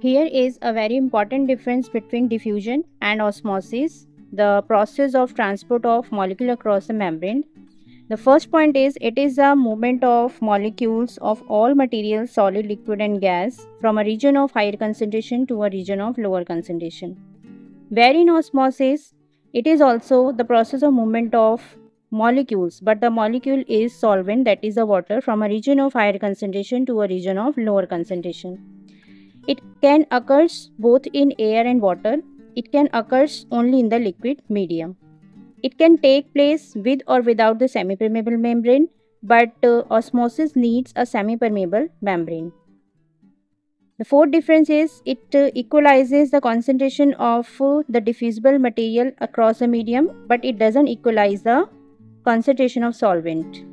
Here is a very important difference between diffusion and osmosis, the process of transport of molecule across the membrane. The first point is it is a movement of molecules of all materials, solid, liquid and gas from a region of higher concentration to a region of lower concentration. Where in osmosis, it is also the process of movement of molecules but the molecule is solvent that is the water from a region of higher concentration to a region of lower concentration. It can occur both in air and water. It can occur only in the liquid medium. It can take place with or without the semi-permeable membrane but uh, osmosis needs a semi-permeable membrane. The fourth difference is it uh, equalizes the concentration of uh, the diffusible material across the medium but it doesn't equalize the concentration of solvent.